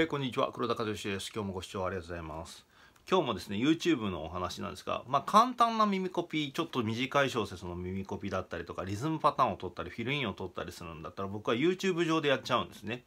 えー、こんにちは。黒田和義です。今日もご視聴ありがとうございます。今日もですね YouTube のお話なんですが、まあ、簡単な耳コピーちょっと短い小説の耳コピーだったりとかリズムパターンを取ったりフィルインを取ったりするんだったら僕は YouTube 上でやっちゃうんですね。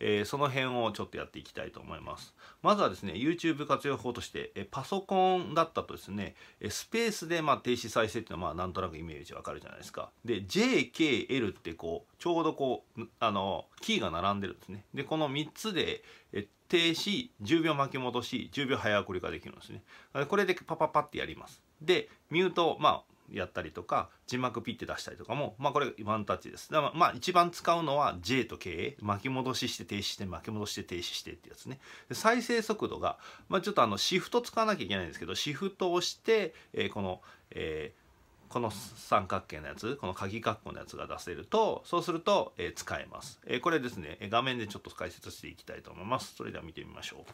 えー、その辺をちょっとやっていきたいと思います。まずはですね、YouTube 活用法として、えパソコンだったとですね、スペースでまあ停止再生っていうのはまあなんとなくイメージわかるじゃないですか。で、JKL ってこう、ちょうどこう、あの、キーが並んでるんですね。で、この3つで、え停止、10秒巻き戻し、10秒早送りができるんですね。これでパパパってやります。で、ミュート、まあ、やったりとか字幕ピッて出したりとかもまあこれワンタッチです。だからまあ一番使うのは J と K 巻き戻しして停止して巻き戻して停止してってやつね。再生速度が、まあ、ちょっとあのシフト使わなきゃいけないんですけどシフトを押して、えー、この、えーこの三角形のやつこの鍵括弧のやつが出せるとそうすると、えー、使えます、えー、これですね。画面でちょっと解説していきたいと思います。それでは見てみましょう。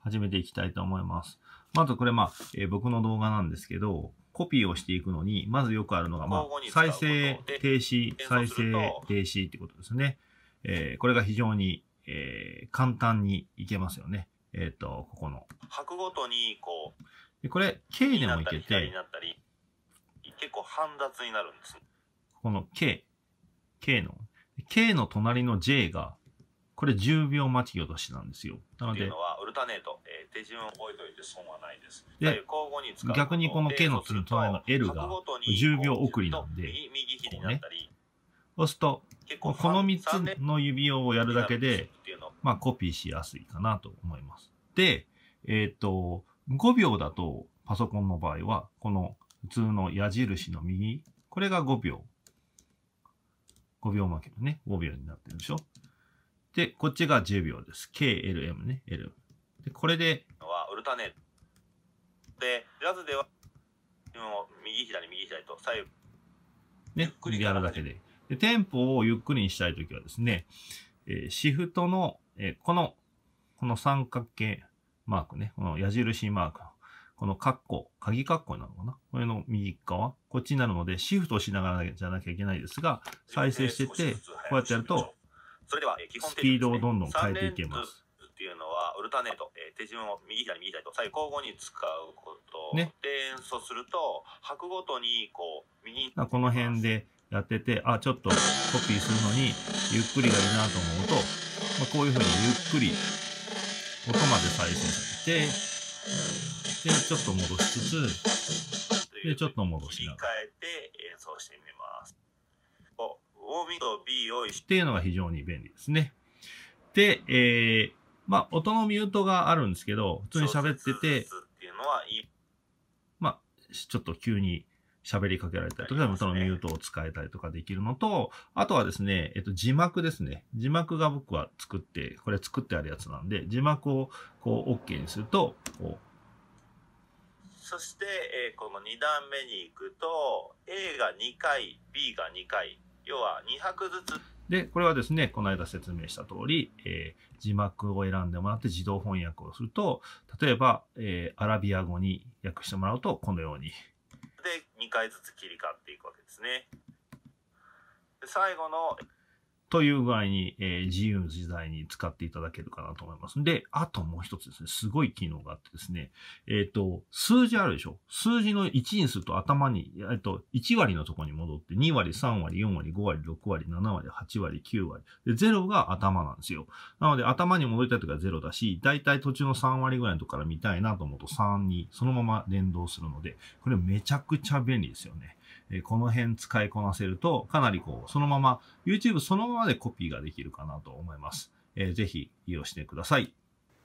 始めていきたいと思います。まずこれまあ、えー、僕の動画なんですけどコピーをしていくのに、まずよくあるのが、まあ、再生停止、再生停止ってことですね。えー、これが非常に、えー、簡単にいけますよね。えっ、ー、と、ここの。拍ごとに、こう。でこれ、K でもいけて、結構煩雑になるんです。この K、K の、K の隣の J が、これ10秒待ち落としなんですよ。なので、ウルタネート、えー、手順を覚えておいて損はないです。で、逆にこの K の次の隣の L が10秒送りなんで、右左になったり、そうすると、この3つの指をやるだけで、まあコピーしやすいかなと思います。で、えっ、ー、と、5秒だとパソコンの場合は、この普通の矢印の右、これが5秒。5秒負けのね、5秒になってるでしょ。で、こっちが10秒です。KLM ね、L。で、これで。は、ウルタネで、ジャズでは、右左右左と左右。ね、やるだけで。で、テンポをゆっくりにしたいときはですね、えー、シフトの、えー、この、この三角形マークね、この矢印マークこのカッコ、鍵カッコなのかな？これの右側、こっちになるので、シフトをしながらじゃなきゃいけないですが、再生してて、こうやってやると、スピードをどんどん変えていけます。ルタネート、えー、手順を右左右左と最後交互に使うことで演奏すると、拍ごとに、こう、右この辺でやってて、あ、ちょっとコピーするのに、ゆっくりがいいなと思うと、まあ、こういうふうにゆっくり、音まで再生されて、で、ちょっと戻しつつ、で、ちょっと戻しながら。切り替えて演奏してみます。O ミと B をっていうのが非常に便利ですね。で、えー、まあ、音のミュートがあるんですけど、普通に喋ってて、まあ、ちょっと急に喋りかけられたりとか、音のミュートを使えたりとかできるのと、あとはですね、えっと、字幕ですね。字幕が僕は作って、これ作ってあるやつなんで、字幕をこう OK にすると、こう、そして、えー、この2段目に行くと、A が2回、B が2回、要は2拍ずつ。で、これはですね、この間説明した通り、えー、字幕を選んでもらって自動翻訳をすると、例えば、えー、アラビア語に訳してもらうと、このように。で、2回ずつ切り替わっていくわけですね。で最後のという具合に、えー、自由自在に使っていただけるかなと思います。で、あともう一つですね、すごい機能があってですね、えっ、ー、と、数字あるでしょ？数字の1にすると頭に、えっ、と、1割のとこに戻って、2割、3割、4割、5割、6割、7割、8割、9割。で、0が頭なんですよ。なので、頭に戻りたいときは0だし、だいたい途中の3割ぐらいのとこから見たいなと思うと3にそのまま連動するので、これめちゃくちゃ便利ですよね。えこの辺使いこなせると、かなりこう、そのまま、YouTube そのままでコピーができるかなと思います。えー、ぜひ利用してください。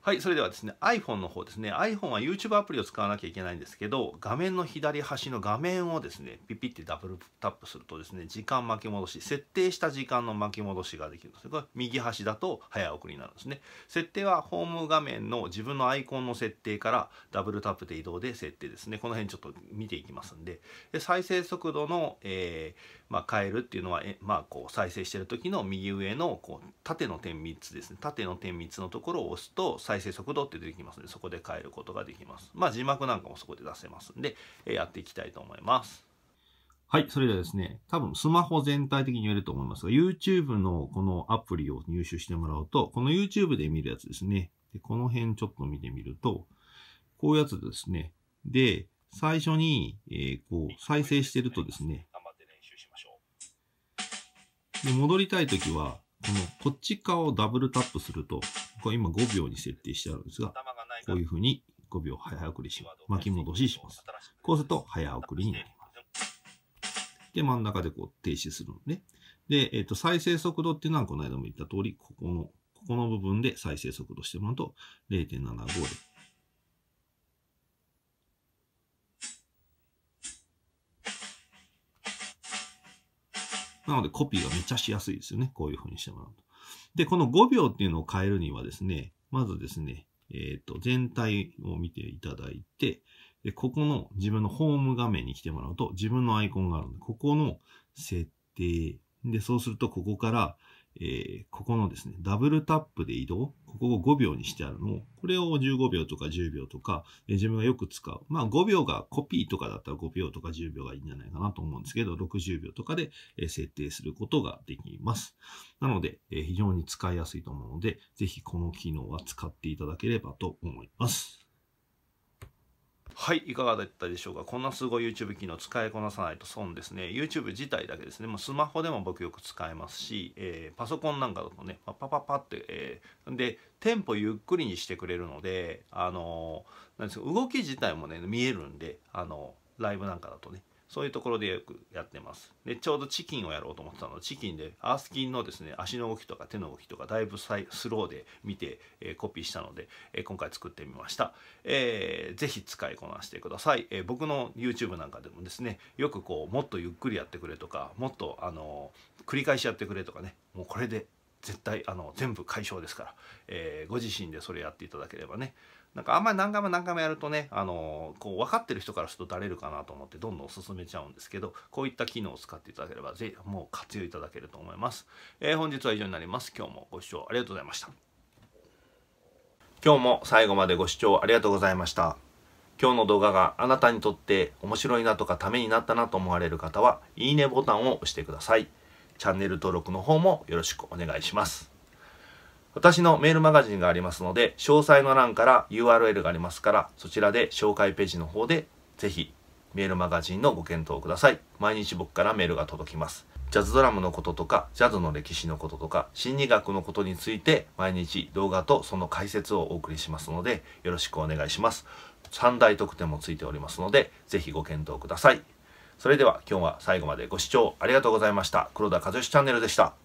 はい、それではですね、iPhone の方ですね、iPhone は YouTube アプリを使わなきゃいけないんですけど、画面の左端の画面をですね、ピピってダブルタップするとですね、時間巻き戻し、設定した時間の巻き戻しができるんですこれ右端だと早送りになるんですね。設定はホーム画面の自分のアイコンの設定からダブルタップで移動で設定ですね。この辺ちょっと見ていきますんで、で再生速度の、えーまあ、変えるっていうのは、えまあ、こう再生してる時の右上のこう縦の点3つですね縦の点3つのところを押すと再生速度って出てきますのでそこで変えることができますまあ字幕なんかもそこで出せますんで、えやっていきたいと思いますはい、それではですね、多分スマホ全体的に言えると思いますが、YouTube のこのアプリを入手してもらうと、この YouTube で見るやつですね。でこの辺ちょっと見てみると、こういうやつですね。で、最初に、えー、こう、再生してるとですね、頑張って練習しましょう。で戻りたいときは、この、こっち側をダブルタップすると、これ今5秒に設定してあるんですが、こういうふうに5秒早送りします。巻き戻しします。こうすると早送りになります。で、真ん中でこう停止するのね。で、えっ、と、再生速度っていうのはこの間も言った通り、ここの、ここの部分で再生速度してもらうと0.75で。なのでコピーがめちゃしやすいですよね。こういうふうにしてもらうと。で、この5秒っていうのを変えるにはですね、まずですね、えっ、と、全体を見ていただいて、で、ここの自分のホーム画面に来てもらうと、自分のアイコンがあるんで、ここの設定。で、そうすると、ここから、えーここのですね、ダブルタップで移動。ここを5秒にしてあるのを、これを15秒とか10秒とか、えー自分がよく使う。まあ5秒がコピーとかだったら5秒とか10秒がいいんじゃないかなと思うんですけど、60秒とかで、えー設定することができます。なので、え非常に使いやすいと思うので、ぜひこの機能は使っていただければと思います。はい、いかがだったでしょうか？こんなすごい YouTube 機能使いこなさないと損ですね。YouTube 自体だけですね。もうスマホでも僕よく使えますし、えーパソコンなんかだとね、パパパパって、えーで、テンポゆっくりにしてくれるので、あのーなんですか、動き自体もね、見えるんで、あのライブなんかだとね、そういうところでよくやってます。で、ちょうどチキンをやろうと思ってたので、チキンでアースキンのですね、足の動きとか手の動きとかだいぶスローで見て、えーコピーしたので、えー今回作ってみました。えーぜひ使いこなしてください、えー僕の YouTube なんかでもですねよくこうもっとゆっくりやってくれとかもっとあの繰り返しやってくれとかねもうこれで絶対あの全部解消ですから、えご自身でそれやっていただければねなんかあんまり何回も何回もやるとねあのこう分かってる人からするとだれるかなと思ってどんどん進めちゃうんですけどこういった機能を使っていただければぜひもう活用いただけると思います、えー本日は以上になります今日もご視聴ありがとうございました今日も最後までご視聴ありがとうございました。今日の動画があなたにとって面白いなとかためになったなと思われる方は、いいねボタンを押してください。チャンネル登録の方もよろしくお願いします。私のメールマガジンがありますので、詳細の欄から URL がありますから、そちらで紹介ページの方でぜひメールマガジンのご検討ください。毎日僕からメールが届きます。ジャズドラムのこととか、ジャズの歴史のこととか、心理学のことについて毎日動画とその解説をお送りしますので、よろしくお願いします。3大特典もついておりますので、ぜひご検討ください。それでは今日は最後までご視聴ありがとうございました。黒田和義チャンネルでした。